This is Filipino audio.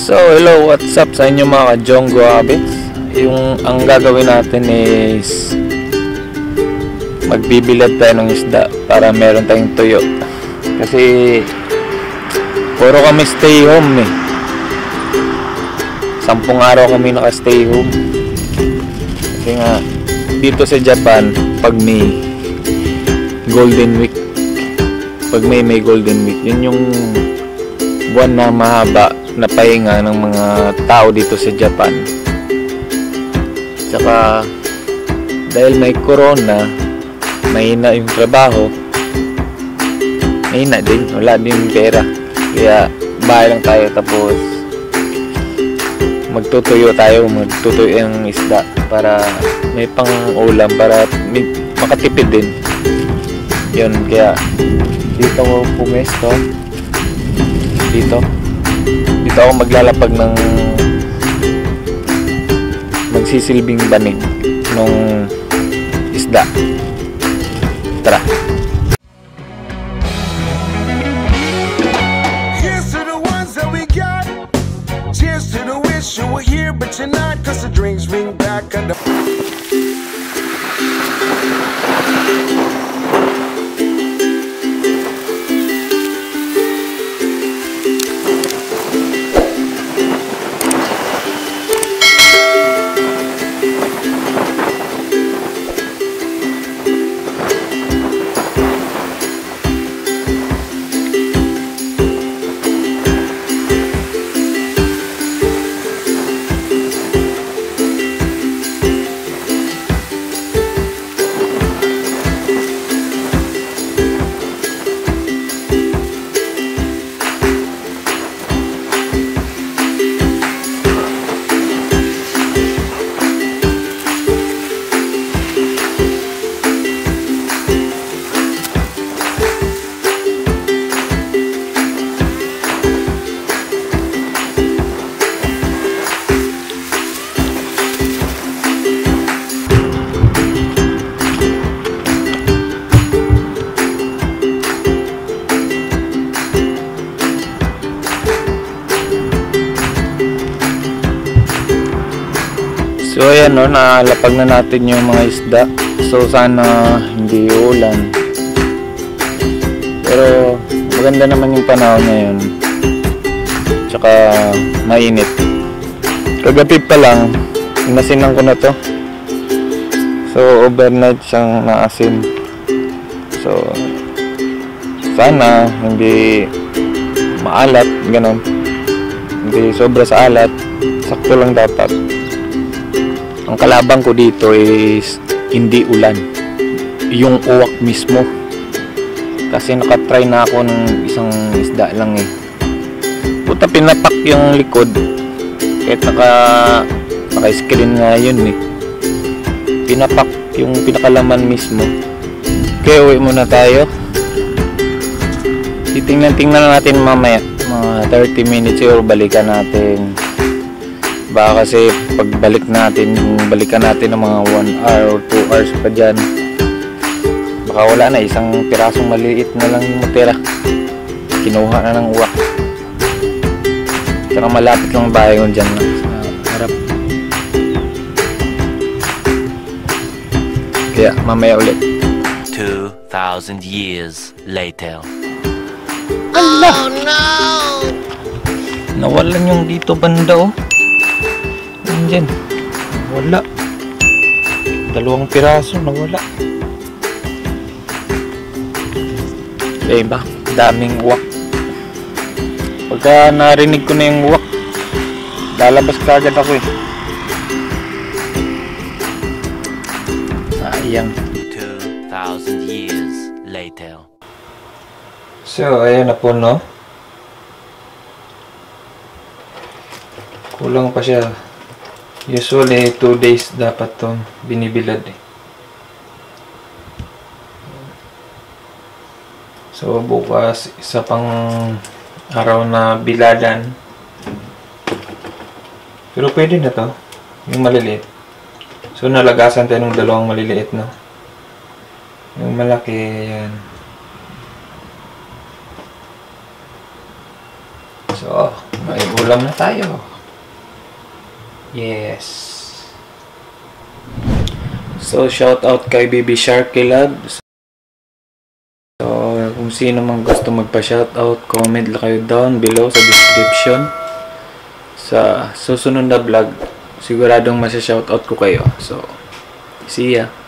So, hello, what's up sa inyo mga ka-Jongo Habits? Yung, ang gagawin natin is magbibilad tayo ng isda para meron tayong tuyo. Kasi puro kami stay home eh. Sampung araw kami naka-stay home. Kasi nga, dito sa Japan, pag may Golden Week, pag may may Golden Week, yun yung buwan na mahaba na pahinga ng mga tao dito sa Japan. Tsaka dahil may corona, mahina yung trabaho, mahina din, wala din pera. Kaya bahay lang tayo tapos magtutuyo tayo, magtutuyo ng isda para may pang ulam para makatipid din. Yun, kaya dito ko pumesto. Dito. Dito ako maglalapag ng magsisilbing banig nung isda. Tara. Cheers to the wish you were here, but you're not. Cause the drinks ring back and the So ayan no, nalapag na natin yung mga isda. So sana hindi ulan. Pero maganda naman yung panahon ngayon. Tsaka mainit. Kagabi pa lang, inasinan ko na to. So overnight siyang naasin. So sana hindi maalat, ganun. Hindi sobra sa alat. Sakto lang dapat. Ang kalabang ko dito is hindi ulan. Yung uwak mismo. Kasi nakatry na ako ng isang isda lang eh. Puta pinapak yung likod. Kahit naka naka-screen nga yun eh. Pinapak yung pinakalaman mismo. Kaya uwi muna tayo. Titingnan-tingnan natin mamaya. Mga 30 minutes siguro balikan natin baka kasi pagbalik natin balikan natin ng mga 1 hour or 2 hours pa dyan. Baka wala na isang pirasong maliit na lang yung matira kinuha na ng uwak. Tsaka malapit lang bahay ko dyan na, sa harap. Kaya mamaya ulit. 2,000 years later. nawalan yung dito banda oh Nandyan. Wala. Dalawang piraso nawala. Eh ba? Daming uwak. Pagka narinig ko na yung uwak, lalabas ka agad ako eh. Sayang. 2,000 years later. So, ayan na po no. Kulang pa siya. Usually, 2 days dapat tong binibilad eh. So, bukas, isa pang araw na biladan. Pero pwede na to. Yung maliliit. So, nalagasan tayo ng dalawang maliliit, no? Yung malaki, yan. So, Ay, ulam na tayo. Yes. So, shout out kay Baby Sharky Lab. So, kung sino man gusto magpa-shout out, comment lang kayo down below sa description. Sa susunod na vlog, siguradong masa-shout out ko kayo. So, see ya.